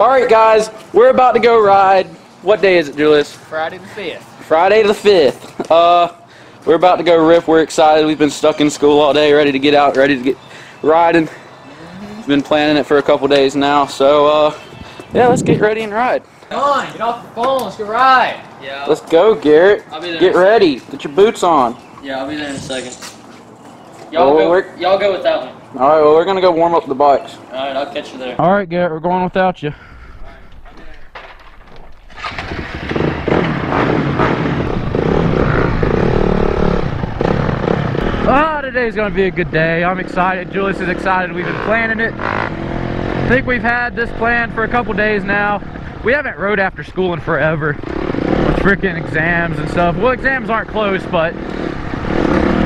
All right, guys, we're about to go ride. What day is it, Julius? Friday the 5th. Friday the 5th. Uh, we're about to go rip. We're excited. We've been stuck in school all day, ready to get out, ready to get riding. We've been planning it for a couple days now. So, uh, yeah, let's get ready and ride. Come on, get off the phone. Let's go ride. Yeah, Let's go, Garrett. I'll be there. Get ready. Get your boots on. Yeah, I'll be there in a second. Y'all Well, go. Y'all go with that one. All right, well, we're going to go warm up the bikes. All right, I'll catch you there. All right, Garrett, we're going without you. Ah, today's gonna be a good day. I'm excited. Julius is excited. We've been planning it. I think we've had this plan for a couple days now. We haven't rode after school in forever. With freaking exams and stuff. Well, exams aren't close, but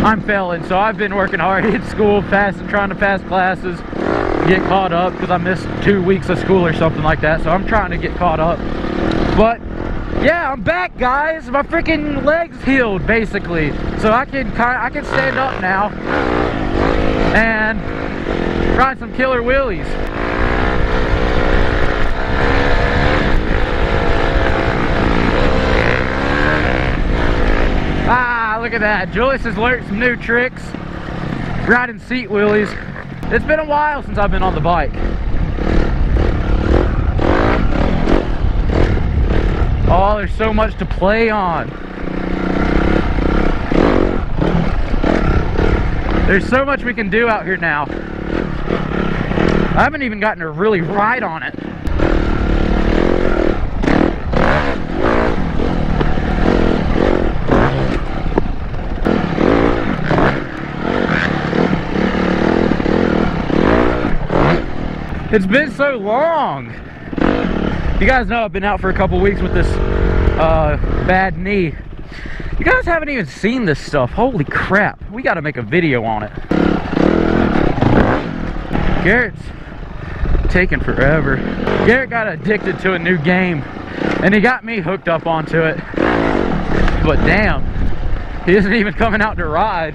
I'm failing, so I've been working hard at school, passing, trying to pass classes, get caught up because I missed two weeks of school or something like that. So I'm trying to get caught up. But yeah, I'm back, guys. My freaking legs healed, basically, so I can kind, I can stand up now and ride some killer wheelies. Ah, look at that. Julius has learned some new tricks. Riding seat wheelies. It's been a while since I've been on the bike. Oh, there's so much to play on. There's so much we can do out here now. I haven't even gotten to really ride on it. It's been so long. You guys know I've been out for a couple weeks with this uh, bad knee. You guys haven't even seen this stuff. Holy crap. We got to make a video on it. Garrett's taking forever. Garrett got addicted to a new game and he got me hooked up onto it. But damn, he isn't even coming out to ride.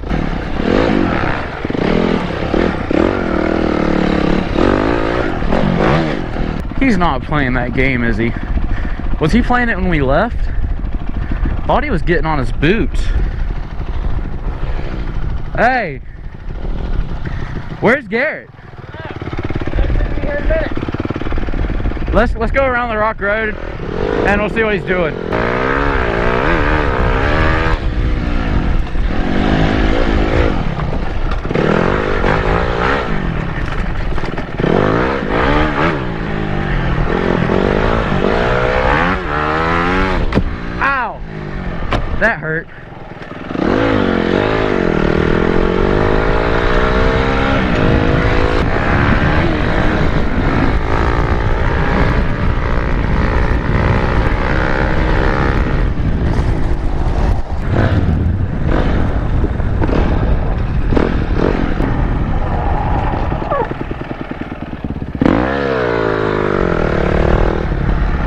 He's not playing that game, is he? Was he playing it when we left? Thought he was getting on his boots. Hey! Where's Garrett? Let's let's go around the rock road and we'll see what he's doing. That hurt.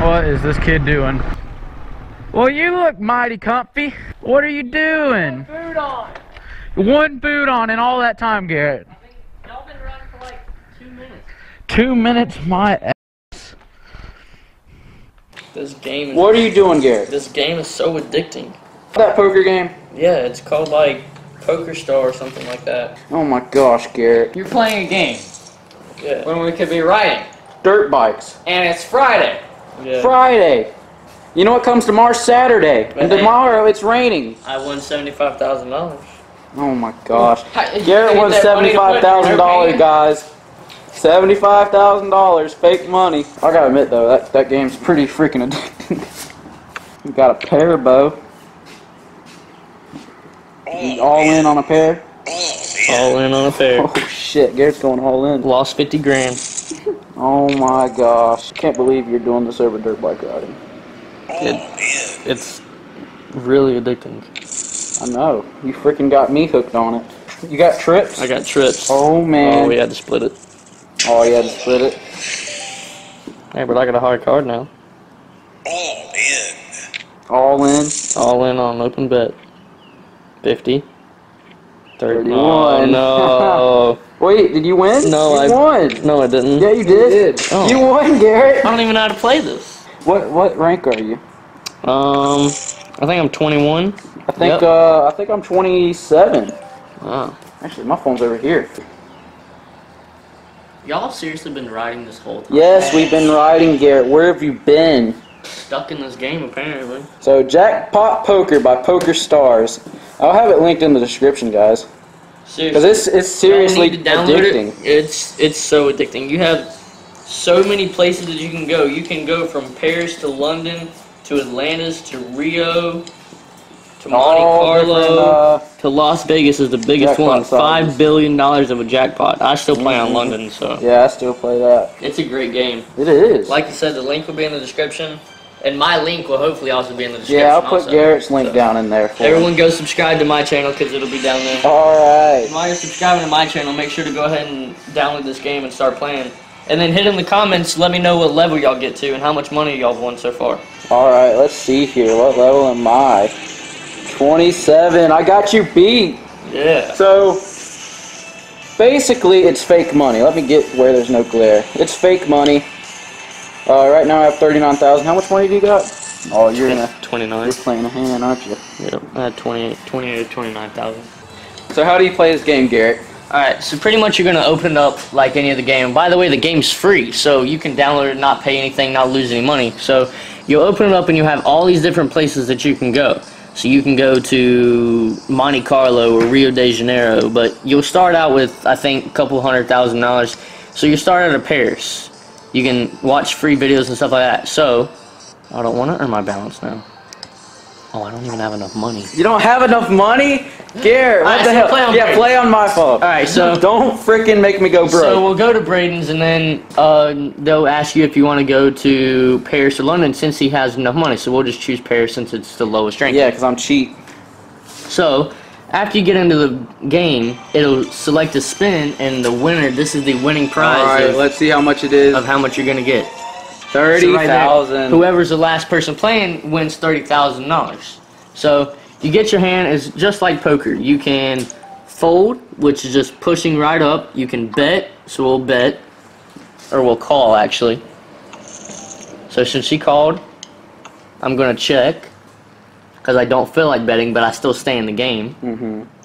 What is this kid doing? Well, you look mighty comfy. What are you doing? Boot on. One boot on in all that time, Garrett. Y'all been riding for like two minutes. Two minutes, my ass. This game. Is, What are you doing, Garrett? This game is so addicting. That poker game? Yeah, it's called like Poker Star or something like that. Oh my gosh, Garrett. You're playing a game Yeah. when we could be riding. Dirt bikes. And it's Friday. Yeah. Friday. You know what comes tomorrow? Saturday. And Hey. tomorrow it's raining. I won seventy-five thousand dollars. Oh my gosh. Garrett won that money to put in $75,000, guys. $75,000, fake money. I gotta admit though, that, that game's pretty freaking addicting. we got a pair bow. You all in on a pair? All in on a pair. Oh shit, Garrett's going all in. Lost fifty grand. Oh my gosh. Can't believe you're doing this over dirt bike riding. It, oh, it's really addicting. I know. You freaking got me hooked on it. You got trips? I got trips. Oh man. Oh, we had to split it. Oh, you had to split it. Hey, but I got a hard card now. Oh, All in. All in All in on open bet. 50. 31. Oh, no. Wait, did you win? No, you I- won. No, I didn't. Yeah, you did. Oh. You won, Garrett. I don't even know how to play this. What what rank are you? Um, I think I'm 21. I think Yep. uh I think I'm 27. Wow. Actually, my phone's over here. Y'all seriously been riding this whole time? Yes, we've been riding, Garrett. Where have you been? Stuck in this game, apparently. So, Jackpot Poker by PokerStars. I'll have it linked in the description, guys. Seriously. Because it's, it's seriously Y'all need to download addicting. It. It's it's so addicting. You have so many places that you can go. You can go from Paris to London to Atlantis to Rio to Monte All Carlo uh, to Las Vegas is the biggest one. sizes. Five billion dollars of a jackpot. I still play on Mhm. London, so yeah, I still play that. it's a great game. It is. Like you said, the link will be in the description, and my link will hopefully also be in the description. yeah, I'll put also. Garrett's link So, down in there. Everyone go subscribe to my channel because it'll be down there. All right. While you're subscribing to my channel, make sure to go ahead and download this game and start playing. And then hit in the comments, let me know what level y'all get to and how much money y'all have won so far. All right, let's see here. What level am I? 27. I got you beat. Yeah. So, basically, it's fake money. Let me get where there's no glare. It's fake money. Uh, right now I have 39,000. How much money do you got? Oh, you're in a, 29. you're playing a hand, aren't you? Yep. I had 28, 28 or 29,000. So how do you play this game, Garrett? Alright, so pretty much you're going to open it up like any other game. By the way, the game's free, so you can download it, not pay anything, not lose any money. So you open it up and you have all these different places that you can go. So you can go to Monte Carlo or Rio de Janeiro, but you'll start out with, I think, a couple hundred thousand dollars. So you start out of Paris. You can watch free videos and stuff like that. So, I don't want to earn my balance now. Oh, I don't even have enough money. You don't have enough money? Garrett, what Alright, the so hell? play on yeah, Garrett. play on my phone. Alright, so- Don't freaking make me go broke. So we'll go to Braydon's, and then uh, they'll ask you if you want to go to Paris or London since he has enough money. So we'll just choose Paris since it's the lowest rank. yeah, because I'm cheap. So after you get into the game, it'll select a spin, and the winner. This is the winning prize Alright, of, let's see how much it is. of how much you're gonna get. So right 30,000. Whoever's the last person playing wins thirty thousand dollars. So you get your hand is just like poker. You can fold, which is just pushing right up. You can bet, so we'll bet, or we'll call actually. So since she called, I'm gonna check because I don't feel like betting, but I still stay in the game. Mm-hmm.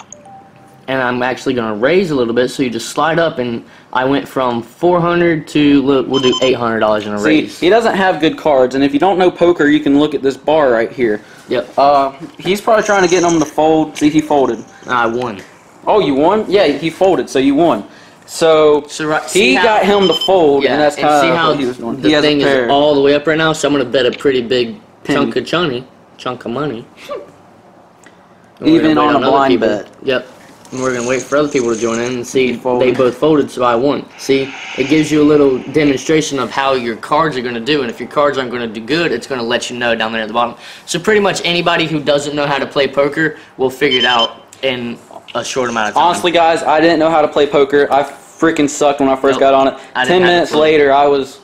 And I'm actually gonna raise a little bit, so you just slide up, and I went from 400 to look, we'll do 800 dollars in a raise. See, raise. he doesn't have good cards, and if you don't know poker, you can look at this bar right here. Yep, Uh, he's probably trying to get him to fold. See, he folded. I won. Oh, you won? Yeah, he folded, so you won. So So right, he how- got him to fold, Yeah, and that's kind of how he was doing. the he thing is all the way up right now. So I'm gonna bet a pretty big Penny. chunk of chunny, chunk of money. Even on a blind people. bet. Yep. And we're gonna wait for other people to join in and see. He. They both folded, so I won. See, it gives you a little demonstration of how your cards are gonna do, and if your cards aren't gonna do good, it's gonna let you know down there at the bottom. So pretty much anybody who doesn't know how to play poker will figure it out in a short amount of time. Honestly, guys, I didn't know how to play poker. I freaking sucked when I first Nope. got on it. Ten minutes later, I was,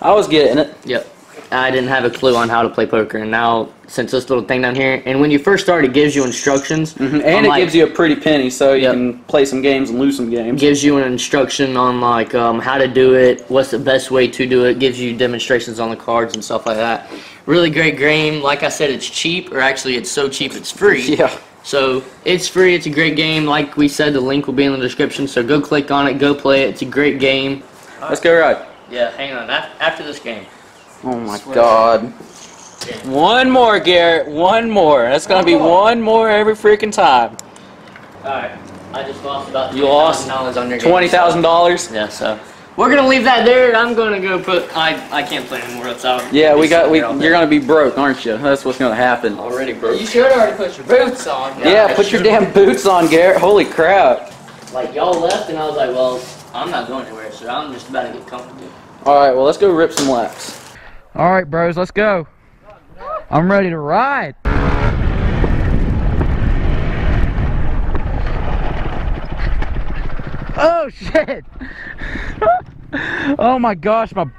I was getting it. Yep. I didn't have a clue on how to play poker, and now since this little thing down here, and when you first start, it gives you instructions, Mhm, And it gives you a pretty penny, so you Yep. can play some games and lose some games. gives you an instruction on like um, how to do it, what's the best way to do it, gives you demonstrations on the cards and stuff like that. Really great game. Like I said, it's cheap, or actually, it's so cheap it's free. Yeah. So it's free. It's a great game. Like we said, the link will be in the description. So go click on it. Go play it. It's a great game. Let's go ride. Yeah. Hang on. After this game. Oh my god. One more, Garrett. One more. That's gonna be one more every freaking time. All right. I just lost about You lost dollars on your twenty thousand dollars. Yeah, so we're gonna leave that there. I'm gonna go put. I I can't play anymore. That's out. Yeah, we got. We you're gonna be broke, aren't you? That's what's gonna happen. already broke. You should already put your boots on. Yeah, put your damn boots on, Garrett. Holy crap! Like y'all left, and I was like, well, I'm not going anywhere, so I'm just about to get comfortable. All right, well let's go rip some laps. All right, bros, let's go. I'm ready to ride. Oh shit! oh my gosh, my.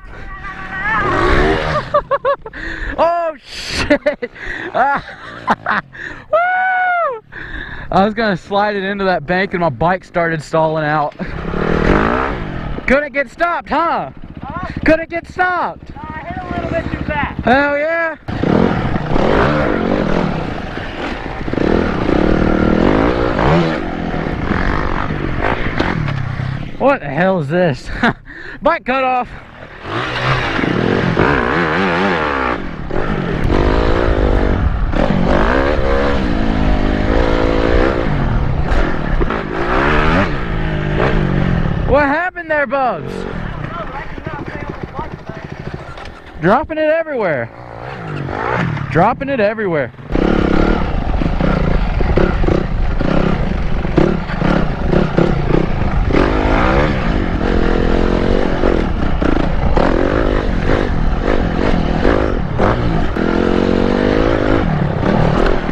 oh shit! I was gonna slide it into that bank and my bike started stalling out. Couldn't get stopped, huh? Couldn't get stopped. Little bit too fast. Hell yeah. What the hell is this? Bike cut off. What happened there, Bubs? Dropping it everywhere. Dropping it everywhere.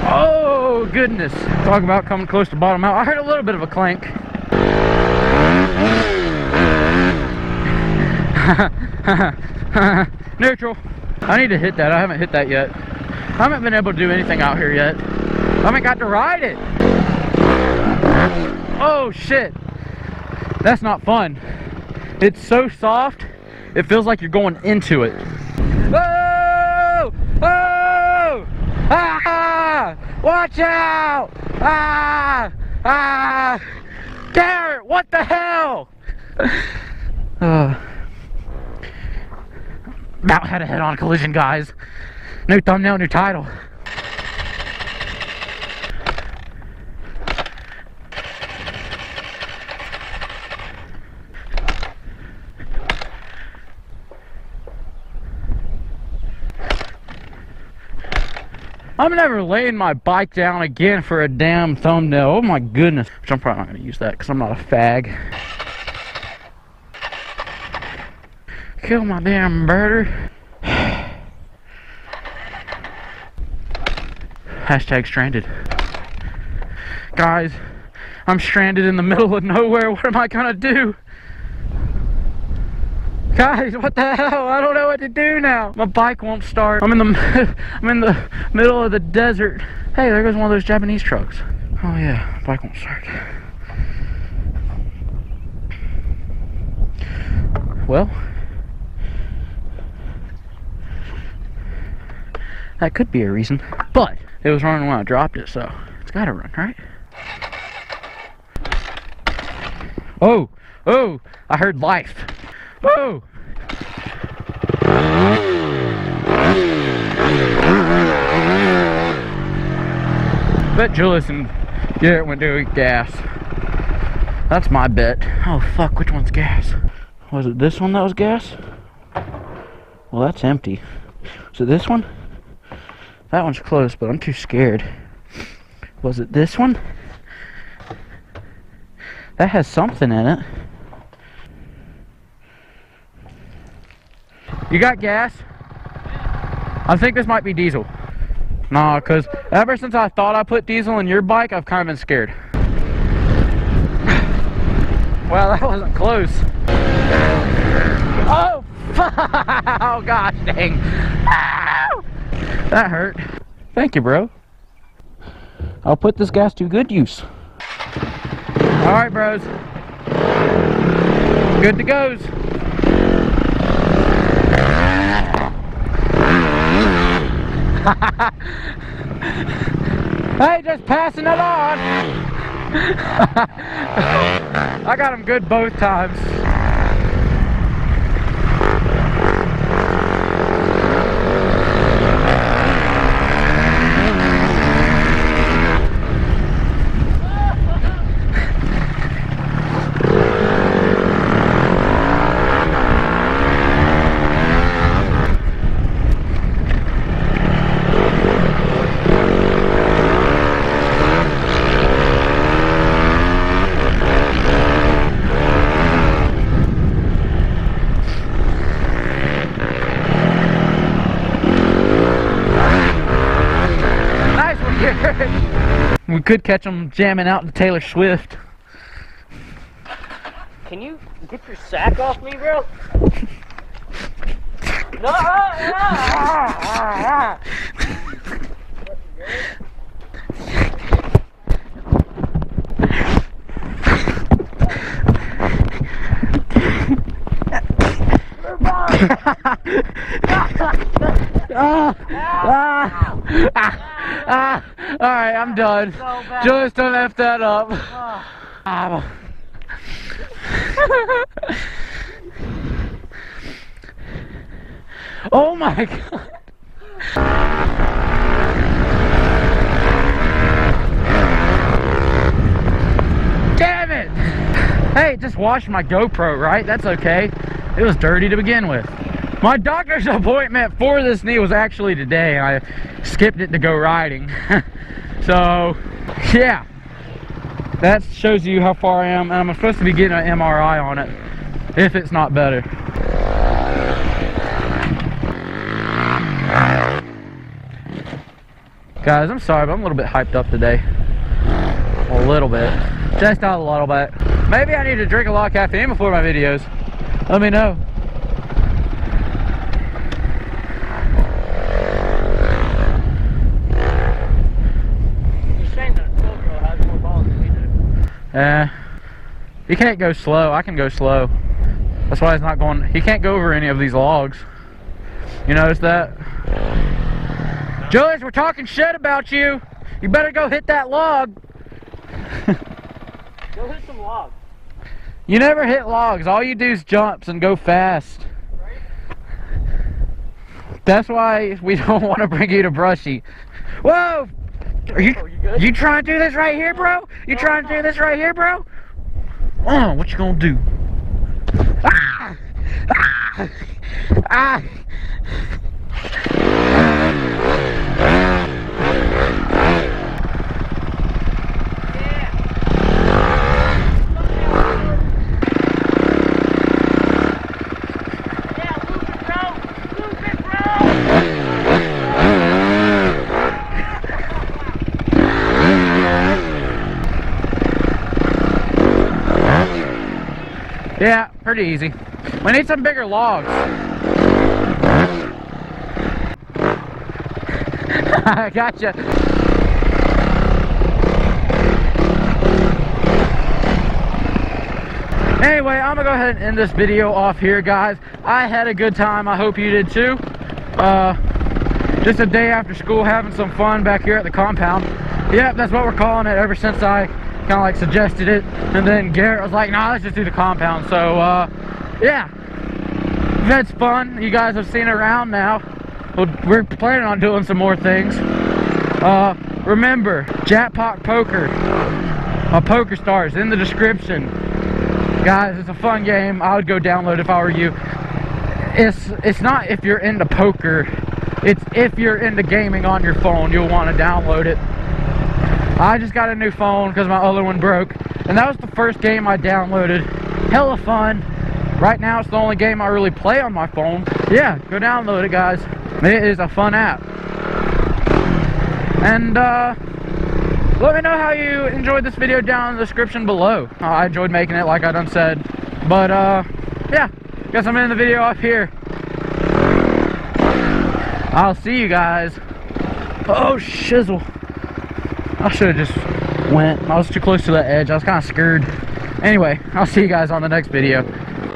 Oh goodness. Talk about coming close to bottom out. I heard a little bit of a clank. Neutral. I need to hit that. I haven't hit that yet. I haven't been able to do anything out here yet. I haven't got to ride it. Oh shit. That's not fun. It's so soft, it feels like you're going into it. Oh! Oh! Ah! Watch out! Ah! Ah! Garrett, what the hell? Uh, about had a head-on collision, guys. New thumbnail, new title. I'm never laying my bike down again for a damn thumbnail. Oh my goodness. Which I'm probably not going to use that because I'm not a fag. Kill my damn birder. Hashtag stranded. Guys, I'm stranded in the middle of nowhere. What am I gonna do? Guys, what the hell? I don't know what to do now. My bike won't start. I'm in the I'm in the middle of the desert. Hey, there goes one of those Japanese trucks. Oh yeah, bike won't start. Well, that could be a reason. But it was running when I dropped it, so it's gotta run, right? Oh, oh, I heard life. Oh. Bet Julius and Garrett went to get gas. That's my bet. Oh fuck, which one's gas? Was it this one that was gas? Well, that's empty. It this one? That one's close, but I'm too scared. Was it this one? That has something in it. You got gas? I think this might be diesel. Nah, because ever since I thought I put diesel in your bike, I've kind of been scared. well, that wasn't close. Oh, oh gosh dang. Ow! That hurt. Thank you, bro. I'll put this gas to good use. All right, bros. Good to goes. hey, just passing it on. I got him good both times. Nice one, Garrett. We could catch them jamming out to Taylor Swift. Can you get your sack off me, bro? no, uh, uh, uh, Ah, ah, ah, ah. All right, I'm done. Julius, don't F that up. Ah. oh my god. Damn it! Hey, just wash my GoPro, right? That's okay. It was dirty to begin with. My doctor's appointment for this knee was actually today. I skipped it to go riding. so, yeah. That shows you how far I am. And I'm supposed to be getting an MRI on it if it's not better. Guys, I'm sorry, but I'm a little bit hyped up today. A little bit. Just not a little bit. Maybe I need to drink a lot of caffeine before my videos. Let me know. You're saying that a 12 has more balls than we do. Eh. He can't go slow. I can go slow. That's why he's not going. He can't go over any of these logs. You notice that? Julius, we're talking shit about you. You better go hit that log. Go hit some logs. You never hit logs. All you do is jumps and go fast. That's why we don't want to bring you to Brushy. Whoa! Are you, Oh, you you trying to do this right here, bro? You trying to do this right here, bro? Oh, what you gonna do? Ah! Ah! Ah! Yeah, move it, bro. Move it, bro. Yeah, pretty easy. We need some bigger logs. I gotcha. Anyway, I'm gonna go ahead and end this video off here, guys. I had a good time. I hope you did too. Uh, just a day after school, having some fun back here at the compound. Yep, that's what we're calling it ever since I kind of like suggested it. And then Garrett was like, nah, let's just do the compound. So, uh, yeah. That's fun. You guys have seen around now. We're planning on doing some more things. Uh, remember, Jackpot Poker. My PokerStars in the description. Guys, it's a fun game. I would go download if I were you. It's it's not if you're into poker. It's if you're into gaming on your phone, you'll want to download it. I just got a new phone because my other one broke. And that was the first game I downloaded. Hella fun. Right now it's the only game I really play on my phone. Yeah, go download it guys. It is a fun app. And uh let me know how you enjoyed this video down in the description below. Uh, I enjoyed making it like I done said. But uh yeah, guess I'm in the video off here. I'll see you guys. Oh shizzle. I should have just went. I was too close to the edge. I was kind of scared. Anyway, I'll see you guys on the next video.